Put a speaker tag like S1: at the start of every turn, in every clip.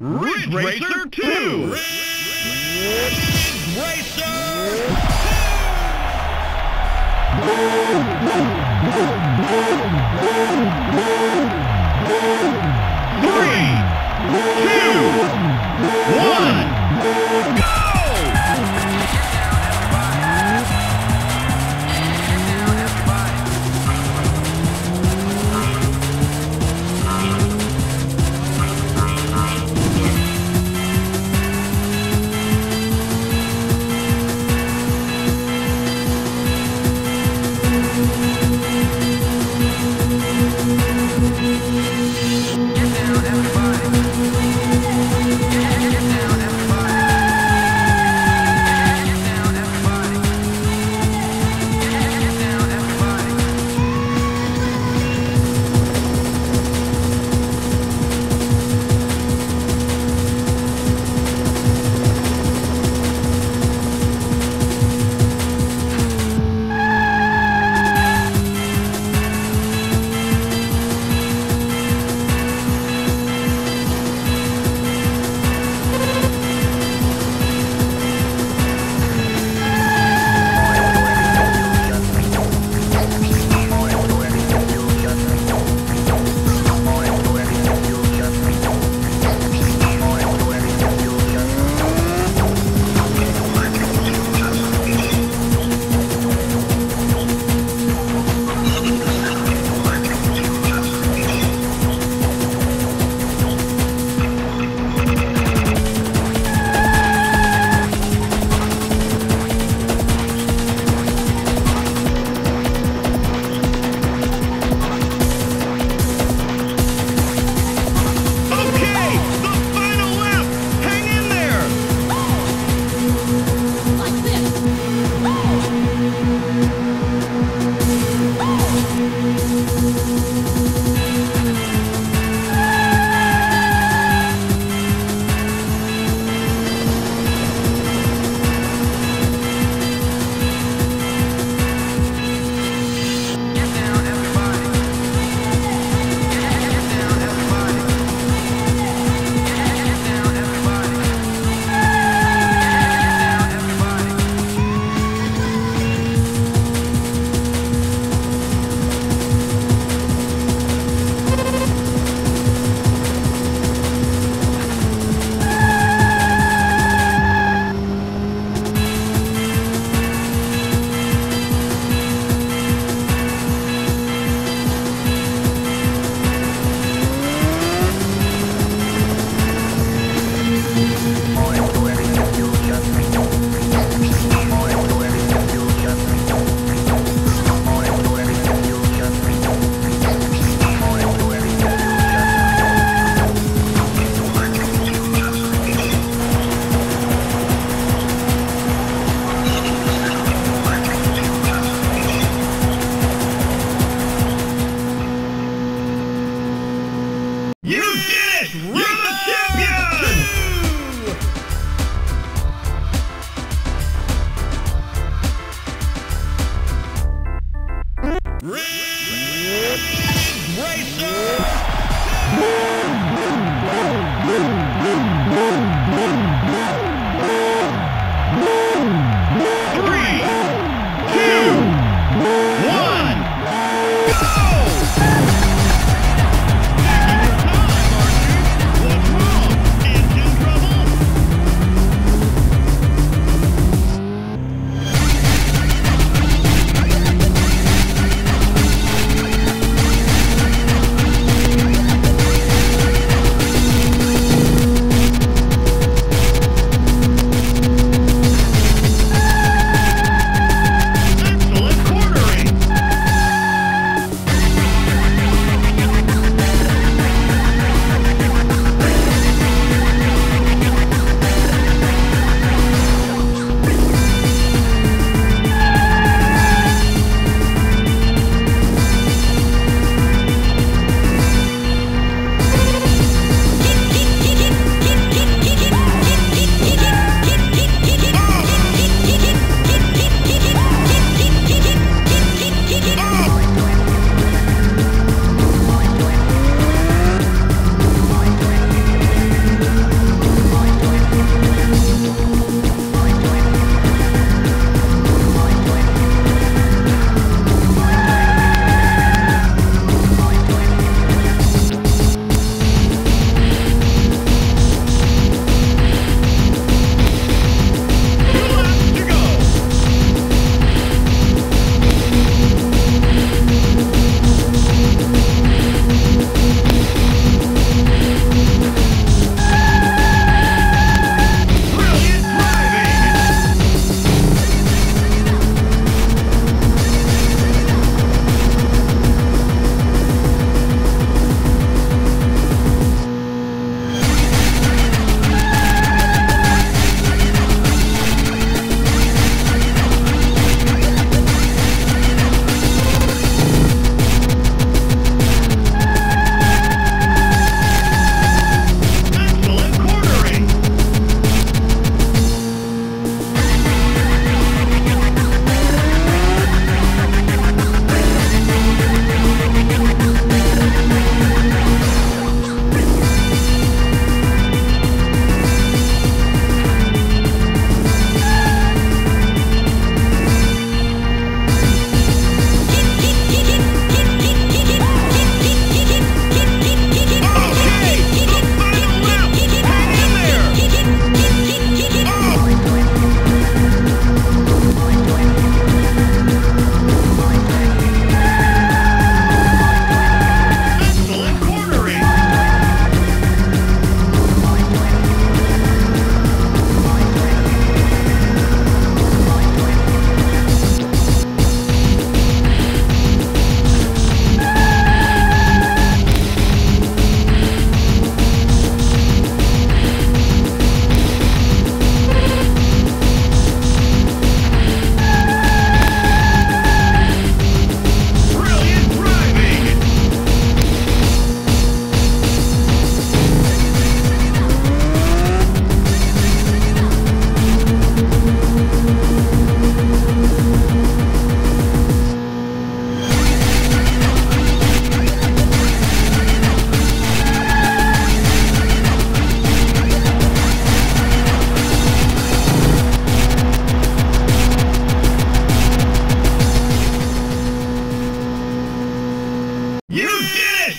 S1: Ridge Racer 2! Ridge Racer 2! Three, two, one, go!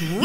S1: like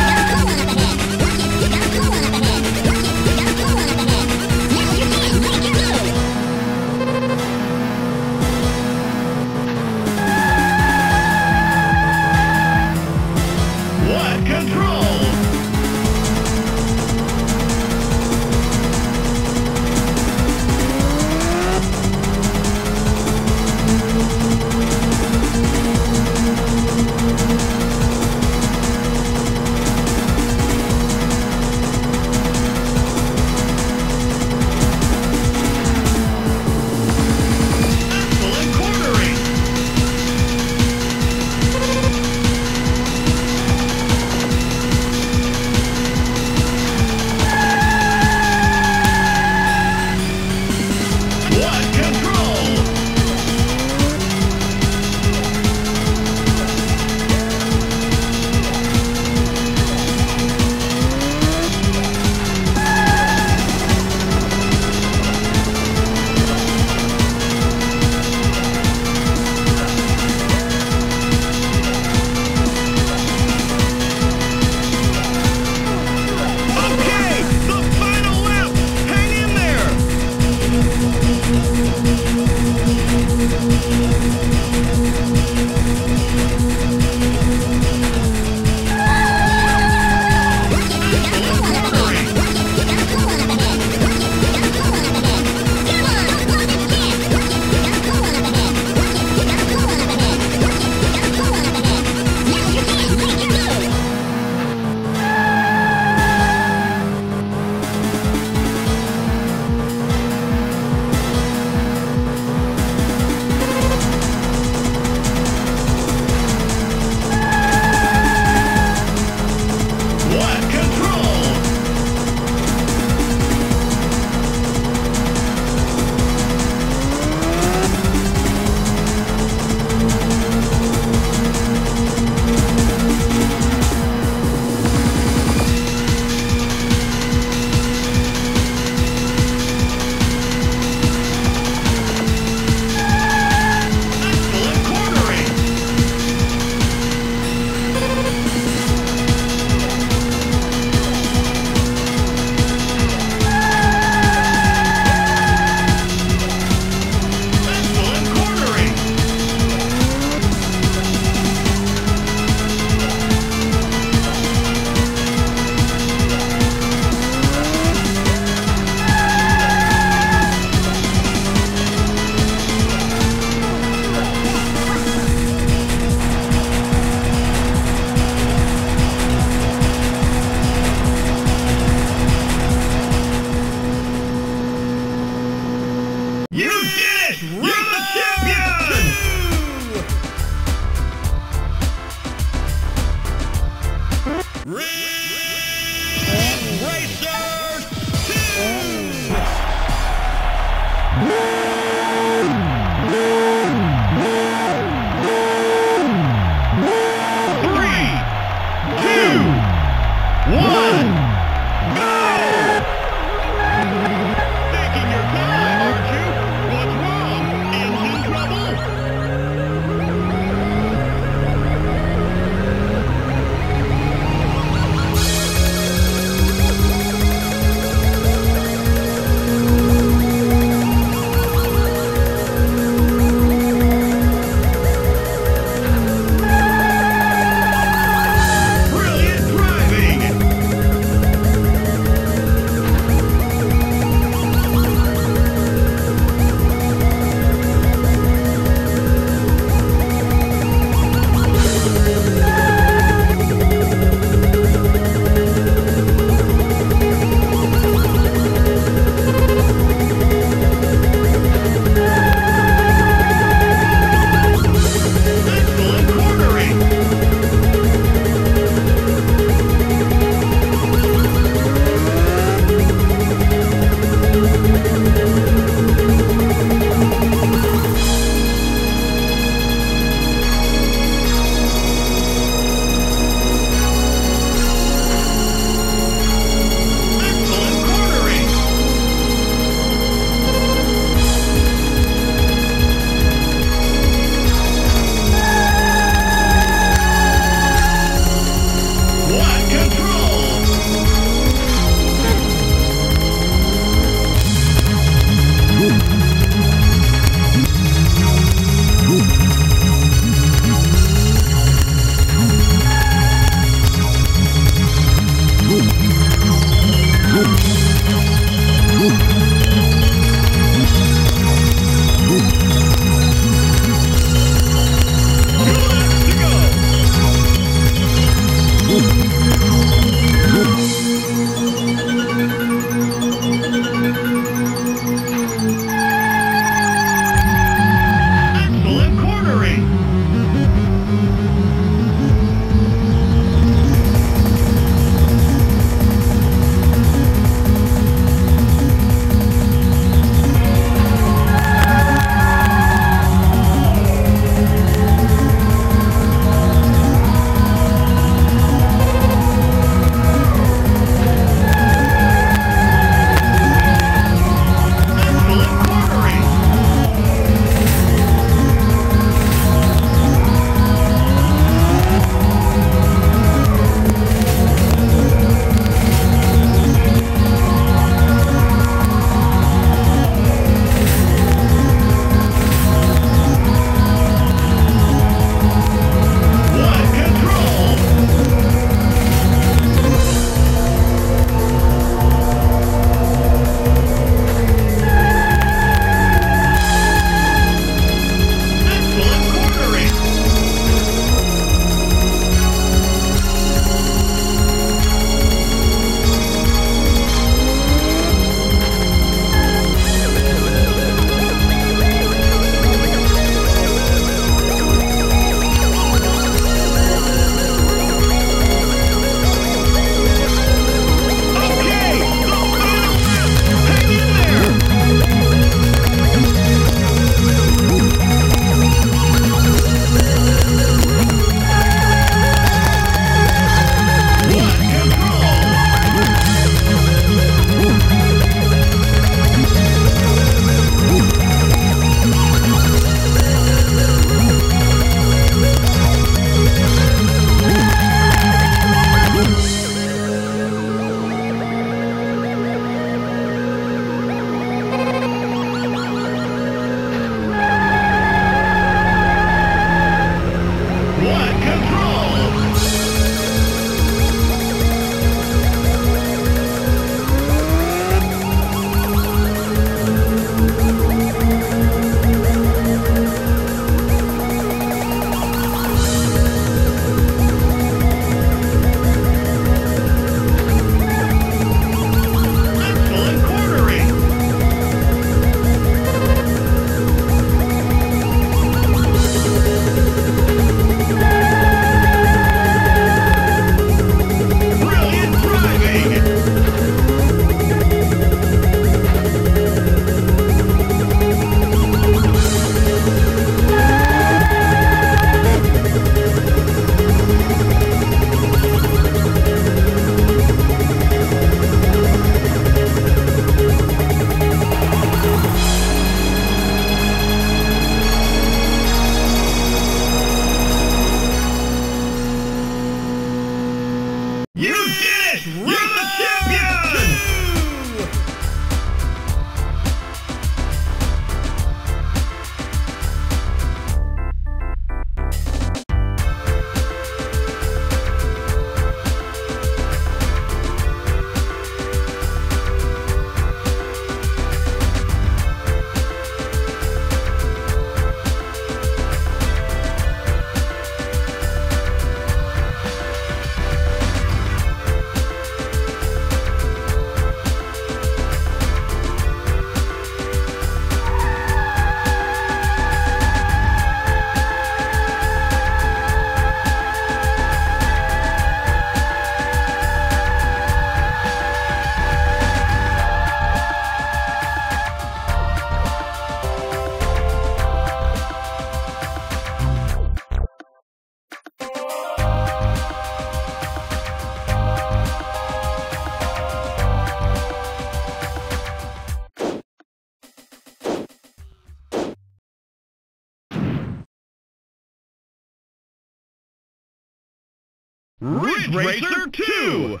S1: Ridge Racer 2!